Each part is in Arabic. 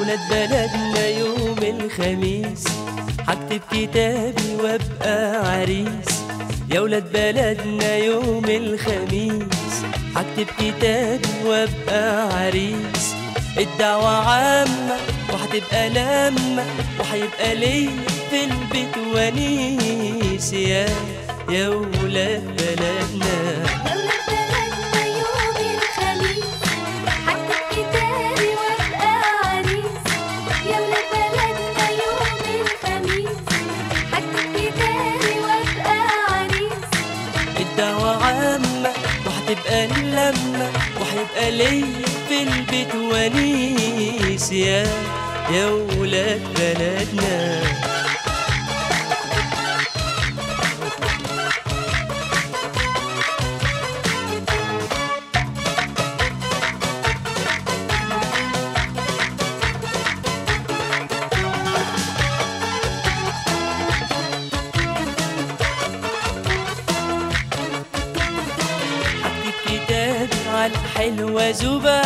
يا ولاد بلدنا يوم الخميس. هكتب كتابي وابقى عريس. يا ولاد بلدنا يوم الخميس. هكتب كتابي وابقى عريس. الدعوة عامة وهتبقى لمة وهيبقى ليا في البيت ونيس. يا يا ولاد بلدنا. وهتبقى اللمة وهيبقى ليا في البيت ونيس يا يا ولاد بلدنا على الحلوة زوبة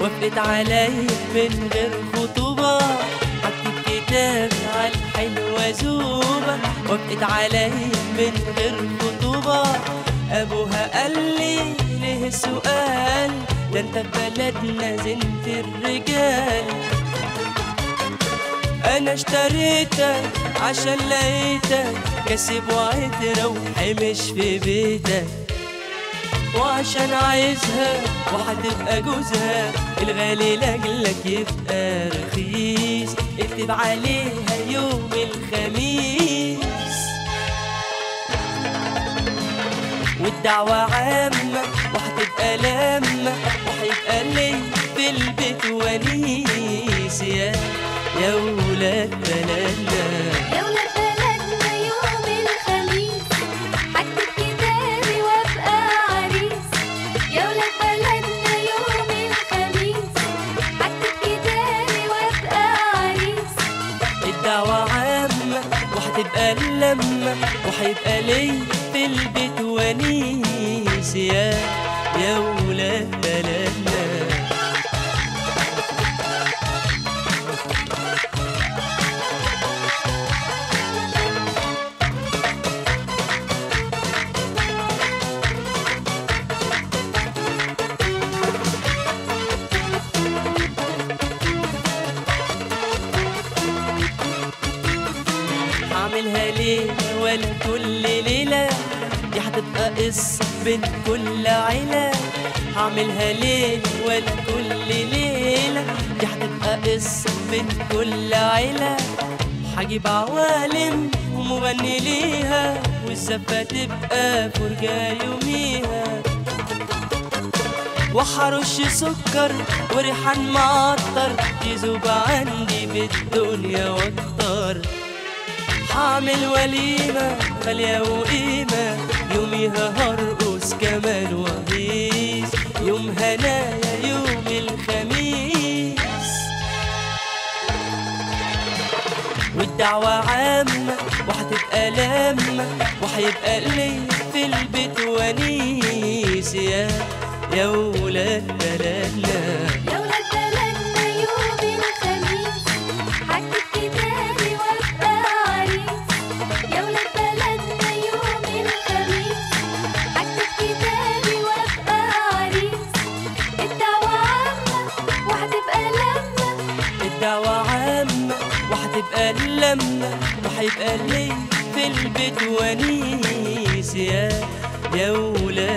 وافقت عليا من غير خطوبة. حطيت كتابي على الحلوة زوبة وافقت عليا من غير خطوبة. أبوها قال لي ليه السؤال؟ ده انت في بلدنا زنت الرجال. أنا اشتريتك عشان لقيتك كسب وعترة وحمش في بيتك. وعشان عايزها وهتبقى جوزها الغالي لاجلك يبقى رخيص. اكتب عليها يوم الخميس. والدعوة عامة وهتبقى لمة وهيبقى لي في البيت ونيس. يا يا ولاد بلدنا الدعوة عامة وهتبقى اللمة وهيبقى لي في البيت ونيس يا يا هعملها ليلة ولا كل ليلة. دي هتبقى قصة بين كل عيلة. هعملها ليلة ولا كل ليلة. دي هتبقى قصة بين كل عيلة. هجيب عوالم ومغني ليها والزفة تبقى فرجة يوميها. وحرش سكر وريحان معطر. يذوب عندي بالدنيا وأكتر. هعمل وليمة غالية وقيمة. يوميها هرقص كمان وهيس يوم هنايا يوم الخميس. والدعوة عامة وهتبقى لمة وهيبقى ليا في البيت ونيس. يا يا ولاد الدعوة عامة وهتبقى اللمة وهيبقى لي في البيت ونيس. يا يا ولاد.